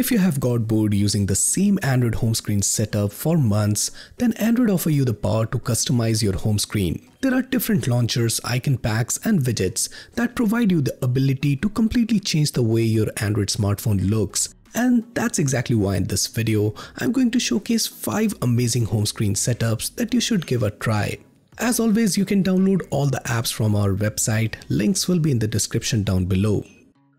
If you have got bored using the same Android home screen setup for months, then Android offer you the power to customize your home screen. There are different launchers, icon packs and widgets that provide you the ability to completely change the way your Android smartphone looks. And that's exactly why in this video, I'm going to showcase 5 amazing home screen setups that you should give a try. As always, you can download all the apps from our website, links will be in the description down below.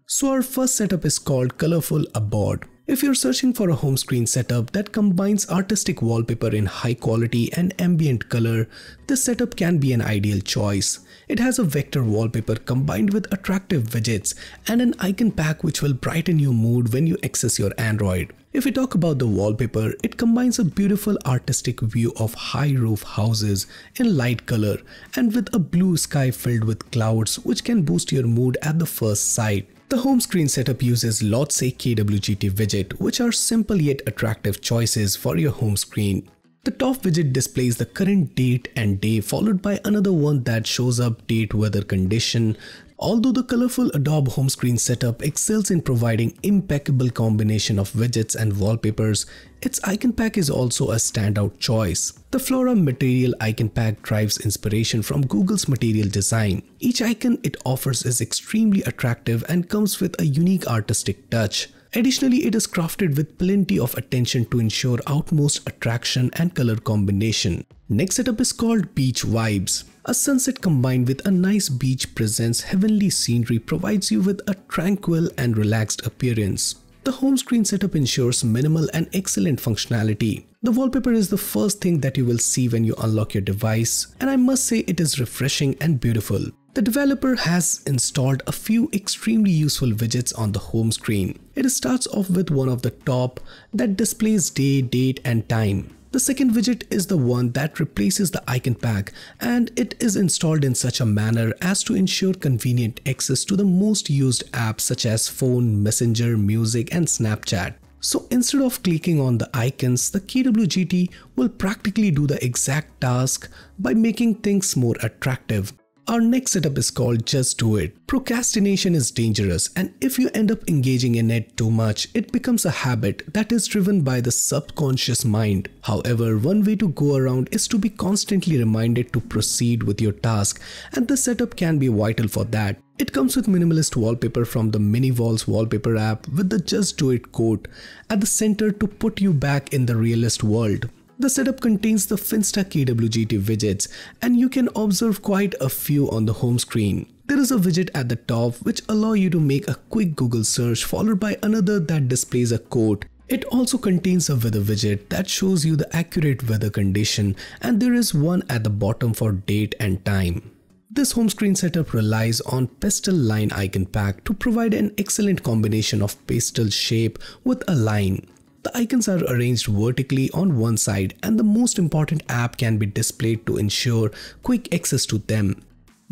So our first setup is called Colorful Abode. If you're searching for a home screen setup that combines artistic wallpaper in high quality and ambient color, this setup can be an ideal choice. It has a vector wallpaper combined with attractive widgets and an icon pack which will brighten your mood when you access your Android. If we talk about the wallpaper, it combines a beautiful artistic view of high roof houses in light color and with a blue sky filled with clouds which can boost your mood at the first sight. The home screen setup uses Lotse KWGT widget which are simple yet attractive choices for your home screen. The top widget displays the current date and day followed by another one that shows up date weather condition, Although the colorful Abode home screen setup excels in providing impeccable combination of widgets and wallpapers, its icon pack is also a standout choice. The Flora Material icon pack drives inspiration from Google's material design. Each icon it offers is extremely attractive and comes with a unique artistic touch. Additionally, it is crafted with plenty of attention to ensure outmost attraction and color combination. Next setup is called Beach Vibes. A sunset combined with a nice beach presents heavenly scenery provides you with a tranquil and relaxed appearance. The home screen setup ensures minimal and excellent functionality. The wallpaper is the first thing that you will see when you unlock your device and I must say it is refreshing and beautiful. The developer has installed a few extremely useful widgets on the home screen. It starts off with one of the top that displays day, date and time. The second widget is the one that replaces the icon pack and it is installed in such a manner as to ensure convenient access to the most used apps such as phone, messenger, music and Snapchat. So instead of clicking on the icons, the KWGT will practically do the exact task by making things more attractive. Our next setup is called Just Do It. Procrastination is dangerous and if you end up engaging in it too much, it becomes a habit that is driven by the subconscious mind. However, one way to go around is to be constantly reminded to proceed with your task and this setup can be vital for that. It comes with minimalist wallpaper from the Miniwalls wallpaper app with the Just Do It quote at the center to put you back in the realist world. The setup contains the Finsta KWGT widgets and you can observe quite a few on the home screen. There is a widget at the top which allow you to make a quick Google search followed by another that displays a quote. It also contains a weather widget that shows you the accurate weather condition and there is one at the bottom for date and time. This home screen setup relies on pastel line icon pack to provide an excellent combination of pastel shape with a line. The icons are arranged vertically on one side and the most important app can be displayed to ensure quick access to them.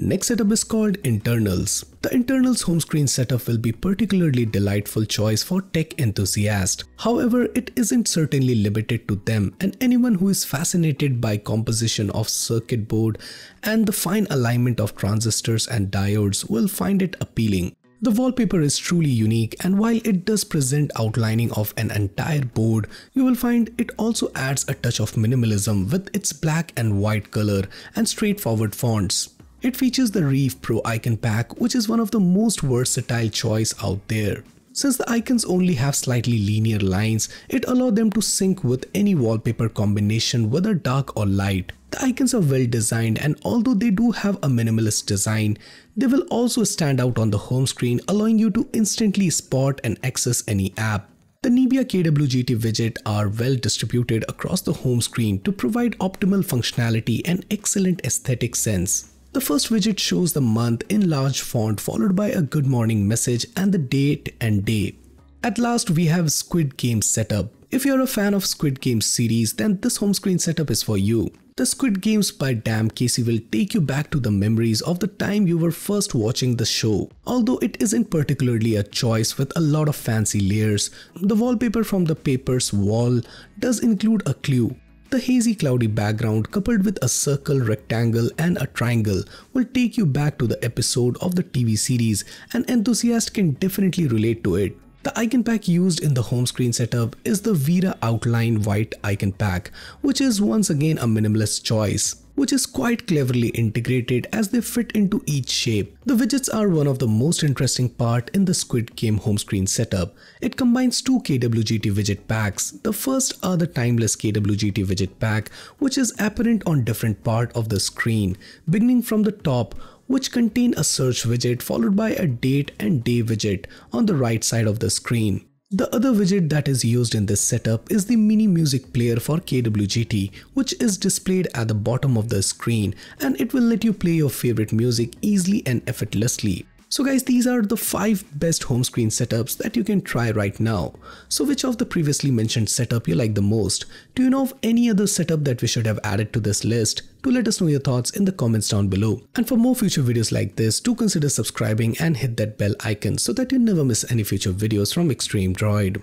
Next setup is called internals. The internals home screen setup will be particularly delightful choice for tech enthusiasts. However, it isn't certainly limited to them and anyone who is fascinated by composition of circuit board and the fine alignment of transistors and diodes will find it appealing. The wallpaper is truly unique and while it does present outlining of an entire board, you will find it also adds a touch of minimalism with its black and white color and straightforward fonts. It features the Reef Pro icon pack which is one of the most versatile choice out there. Since the icons only have slightly linear lines, it allows them to sync with any wallpaper combination whether dark or light. The icons are well designed and although they do have a minimalist design, they will also stand out on the home screen allowing you to instantly spot and access any app. The Nibia KWGT widget are well distributed across the home screen to provide optimal functionality and excellent aesthetic sense. The first widget shows the month in large font followed by a good morning message and the date and day. At last we have Squid Game setup. If you're a fan of Squid Game series then this home screen setup is for you. The Squid Games by Dan Casey will take you back to the memories of the time you were first watching the show. Although it isn't particularly a choice with a lot of fancy layers, the wallpaper from the paper's wall does include a clue. The hazy cloudy background coupled with a circle, rectangle and a triangle will take you back to the episode of the TV series and enthusiasts can definitely relate to it. The icon pack used in the home screen setup is the Vera Outline White icon pack, which is once again a minimalist choice which is quite cleverly integrated as they fit into each shape. The widgets are one of the most interesting part in the Squid Game home screen setup. It combines two KWGT widget packs. The first are the timeless KWGT widget pack which is apparent on different part of the screen, beginning from the top which contain a search widget followed by a date and day widget on the right side of the screen. The other widget that is used in this setup is the mini music player for KWGT which is displayed at the bottom of the screen and it will let you play your favorite music easily and effortlessly. So guys, these are the 5 best home screen setups that you can try right now. So which of the previously mentioned setup you like the most? Do you know of any other setup that we should have added to this list? Do let us know your thoughts in the comments down below. And for more future videos like this, do consider subscribing and hit that bell icon so that you never miss any future videos from Xtream Droid.